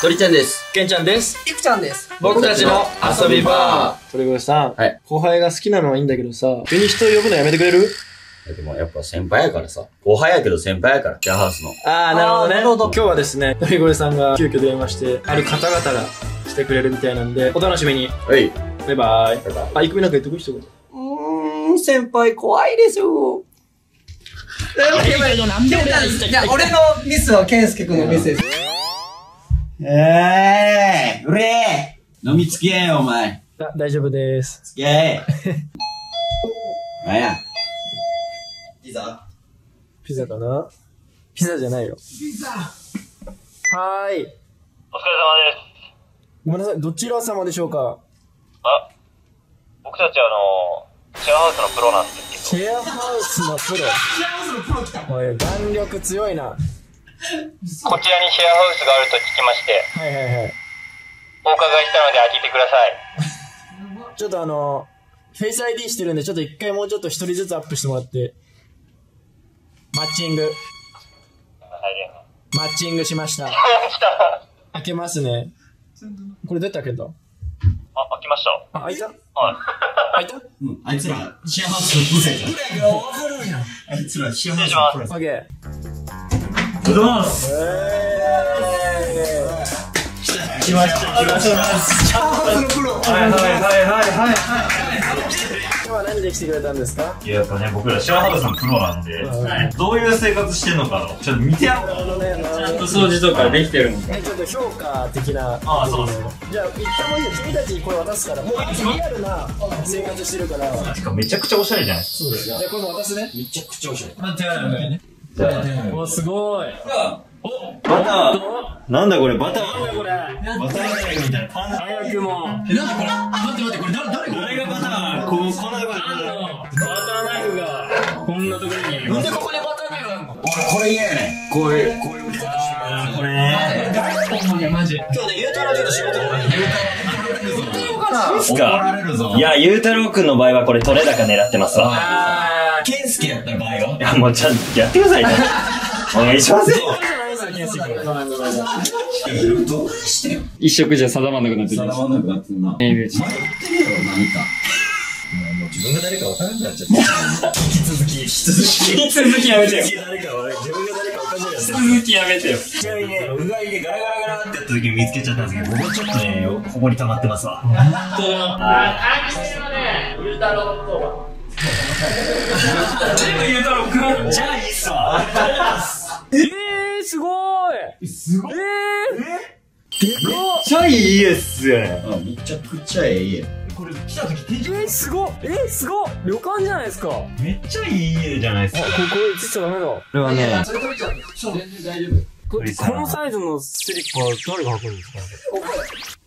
鳥ちゃんです。けんちゃんです。いくちゃんです。僕たちの遊び場。鳥越さん、はい後輩が好きなのはいいんだけどさ、急に人呼ぶのやめてくれる？でもやっぱ先輩やからさ。後輩やけど先輩やから、ジャーハウスの。ああ、なるほどね。なるほど今日はですね、鳥越さんが急遽電話して、ある方々が来てくれるみたいなんで、お楽しみに。はい。バイバイ。バイバイあ、いくみなんか言ってくる人うーん、先輩怖いですよ。いや、俺のミスは健介くんのミスです。ええー、うれー飲み付き合えよ、お前。あ、大丈夫です。付き合え。なんや？いざ。ピザかな？ピザじゃないよ。ピザはーい。お疲れ様です。ごめんなさい、どちら様でしょうか？あ、僕たちあの、シェアハウスのプロなんですけど、シェアハウスのプロ。シェアハウスのプロ来た。おい、弾力強いな。こちらにシェアハウスがあると聞きまして、はいはいはい。お伺いしたので開けてください。ちょっとあの、フェイス ID してるんで、ちょっと一回もうちょっと一人ずつアップしてもらって。マッチング。はい、マッチングしました。開けますね。これどうやって開けたあ、開きました。あ、開いた？はい。開いた？うん、あいつら、シェアハウスのプロや。あいつら、シェアハウスのプロやオッケー。おはようございます。来ました、来ました。はいはいはいはいはい。今日は何で来てくれた。んですかいや、やっぱね、僕らシェアハウスのプロなんで、どういう生活してんのかちょっと見てやろう。あのね、ちゃんと掃除とかできてるんで。ちょっと評価的な。ああ、そうそう。じゃあ、一旦もいいよ。君た。ちにこれ渡すから。もうリアルな生活してるから。てか、めちゃくちゃおしゃれじゃないそうですよ。で、これも渡すね。めちゃくちゃおしゃれ。お、すごい。バターなんだこれ、バターこれ。バターナイフみたいな。パン早くも。え、なんだこれ待って待って、これ誰、誰誰がバター？こう、この中で。バターナイフが、こんなところに。なんでここにバターナイフあんの？俺、これ嫌やねん。こういう、こういうことしてこれね。今日ね、ゆうたろうちょっと仕事がす怒られるぞ。いや、ゆうたろうくんの場合はこれ取れ高狙ってますわ。あー、ケンスケやった場合はいや、もうちゃんとやってくださいね。お願いしますよ。どうしてよ。一色じゃ定まんなくなってる。定まんなくなってんな。迷ってるやろ、何か。もう自分が誰か分からなくなっちゃった。引き続き、引き続き。引き続きやめてよ。誰か分自分が誰か分かんないやつ。続きやめてよ。ちなみにね、うがいでガラガラガラってやった時に見つけちゃったんですけど、僕はちょっとね、ここに溜まってますわ。全部言うたろく。じゃあい。い。っすわ。えー、すごい。すごい。えー、でかっちゃい。い。家っすよね。めちゃくちゃええ家。これ来た時天井えー、すごえー、すご旅館じゃない。ですかめっちゃい。い。家じゃない。ですか。ここ映っちゃダメだこれはね、それ食べちゃうそう、全然大丈夫。ここのサイズのスリッパ誰が履くんですか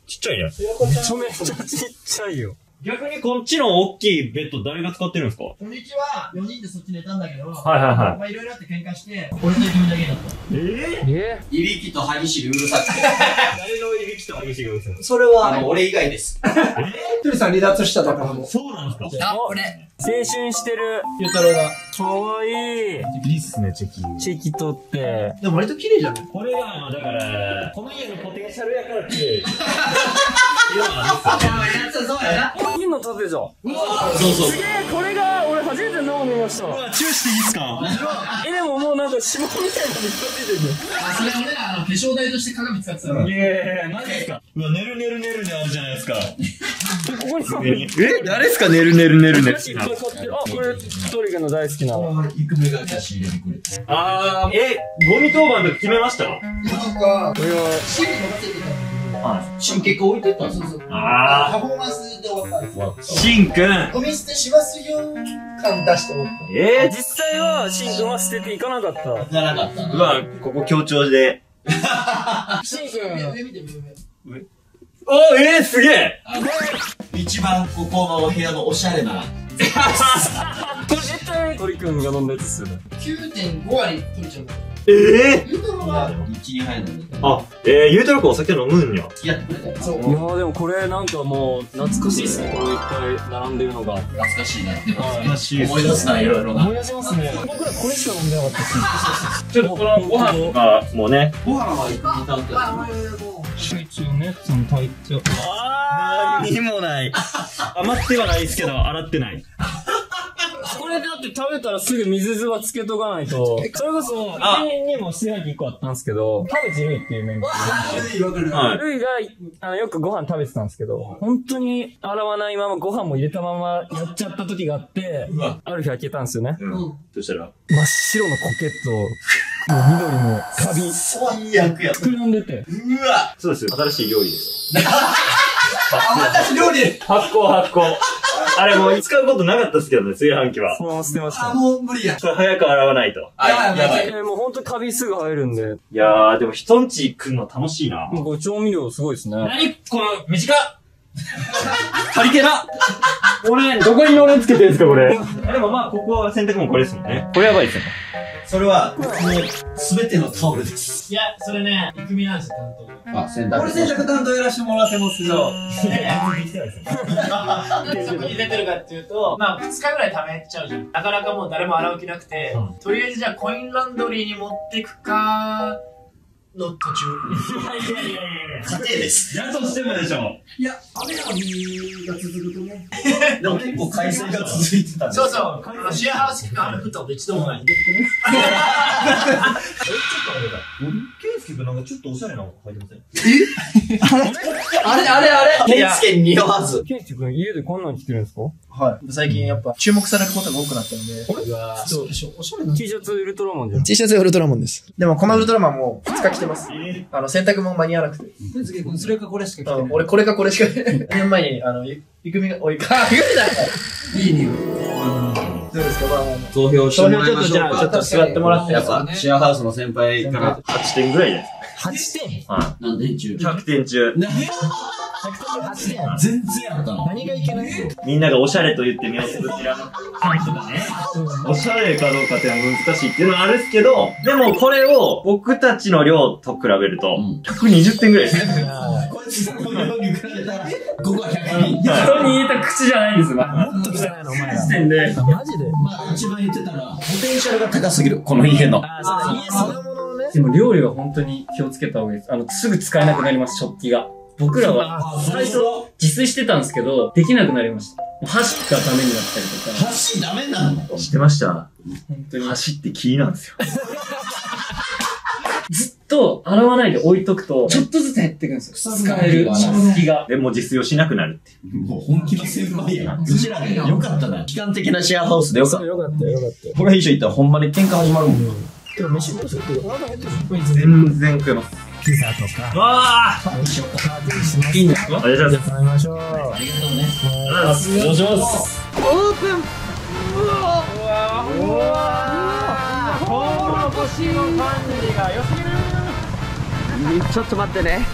ちっちゃい。やん。めちゃめちゃちっちゃい。よ逆にこっちの大きいベッド誰が使ってるんですか？は初日は4人でそっち寝たんだけど、いはいはまあいろいろあって喧嘩して、俺と君だけになった。えいびきと歯ぎしりうるさくて。い。誰のいびきと激しいがですそれは、あの、俺以外です。鳥さん離脱しただからもう。そうなんですか？あ、俺。青春してるゆうたろうが。かわいいいいっすね、チェキ。チェキ取ってでも割と綺麗じゃない？これが、だから、この家のポテンシャルやからって、いうのはあそうやな。銀の立てじゃんそうそう。すげえこれが俺初めて生見ましたチューしていいっすか？えでももうなんか霜みたいなのいっぱいついてるよあ、それ俺ら、あの、化粧台として鏡使ってたから。いやいやいや、何ですか？うわ、寝る寝る寝るねあるじゃないですか。ここにさえ？誰ですか？寝る寝る寝るね。いっぱい買ってる。あこれトリ君の大好きな。あー、え、ゴミ当番の時決めました？なんか、これは。シール伸ばせてたの。新結果置いてったんですそうそう。あパフォーマンスで終わったんですー、しんくん。ゴミ捨てしますよ感出して終わっえ実際はシンくんは捨てていかなかったじゃなかったー、うわ、ここ強調で。た。シンくん。上見て上上。おえー、すげえ一番ここのお部屋のおしゃれな。これ絶対トリ君が飲んだやつっすよね9.5割取れちゃう。ええゆうたろうが、一位入るのに。あ、えー、ゆうたろうくんお酒飲むんや。付き合ってくれたよ。そう。いやーでもこれなんかもう懐かしいっすねこれいっぱい並んでるのが懐かしいなって。懐かしい思い出すな、いろいろな。思い出しますね僕らこれしか飲んでなかったっすちょっとこのご飯が、もうね、ご飯はいただいね、その体調。何もない。余ってはないですけど、洗ってない。これだって食べたらすぐ水ずばつけとかないと。それこそ、家にも炊飯器1個あったんですけど、田口るいっていうメンバーで。わかる。はい。ルイが、あの、よくご飯食べてたんですけど、本当に洗わないままご飯も入れたままやっちゃった時があって、ある日開けたんですよね。そしたら、真っ白のコケット、もう緑のカビ、最悪や。膨らんでて。うわそうですよ。新しい料理です。私料理。発酵発酵。あれもう使うことなかったですけどね、炊飯器は。そのまま捨てましあ、た。もう無理や。早く洗わないと。あ、やばい。えーもう本当カビすぐ生えるんで、いやー、でも人んち来るの楽しいな。もうこれ調味料すごいですね。何この、短っ 足りてな俺、どこにのれんつけてるんですか、これ。でもまあ、ここは洗濯物これですもんね。これやばいですよね。それは、もう、すべてのタオルです。いや、それね、育みなんですよ、担当。あ、洗濯俺洗濯担当やらせてもらってますよ。なんでそこに出てるかっていうと、まあ、2日ぐらい溜めちゃうじゃん。なかなかもう誰も洗う気なくて、とりあえずじゃあコインランドリーに持ってくか、の途中。家庭です。やとしてもでしょう。いや、雨の日が続くとね。でも結構海水が続いてたんでそうそう。シェアハウス期間雨降ったこと一度もない。ケイなんかちょっとおしゃれなの履いてません？あれあれあれケイスケに似合わず。ケンチ君家でこんなん着てるんですか？はい。最近やっぱ注目されることが多くなったので。うわそう。おしゃれな T シャツウルトラマンじゃん。T シャツウルトラマンです。でもこのウルトラマンも2日着てます。あの、洗濯も間に合わなくて。それかこれしか着てあない。の俺これかこれしか。2年前に、あの、ゆゆくみが、おい、か、ゆくみだいい匂い。どうですかまあまあまあ投票してもらいましょう投票ちょっとじゃあちょっと座ってもらってやっぱ、シェアハウスの先輩から。8点ぐらいじゃないです8点か。は何点中い。100点中。?100 点8点全然やったの。何がいけないみんながおしゃれと言って目をつぶってるあの感じとかね。おしゃれかどうかっていうのは難しいっていうのはあるんですけど、でもこれを僕たちの量と比べると、120点ぐらいですね。こいつの量に比べたら、ここは100人。人に言えた口じゃないんですよ。もっと汚いの、お前ら。時点で。マジでまあ、一番言ってたら、ポテンシャルが高すぎる。この家の。あー、そうだ、家そのものをね。でも料理は本当に気をつけた方がいいです。あの、すぐ使えなくなります、食器が。僕らは最初自炊してたんですけど、できなくなりました。もう箸がダメになったりとか、箸ダメなの？知ってました？本当に走ってキーなんですよ。と洗わないで置いとくと、ちょっとずつ減っていくんですよ。使える食器が。でも自炊をしなくなるっていう。もう本気の先輩やん。うちらね、よかったな。期間的なシェアハウスでよかった。よかったよかった。これ一緒行ったらほんまに喧嘩始まるもん。今日飯どうする？全然食えます。ピザとか、わあパーティーします。いいんですか？お願いします。食べましょう。お願いします。ちょっと待ってね。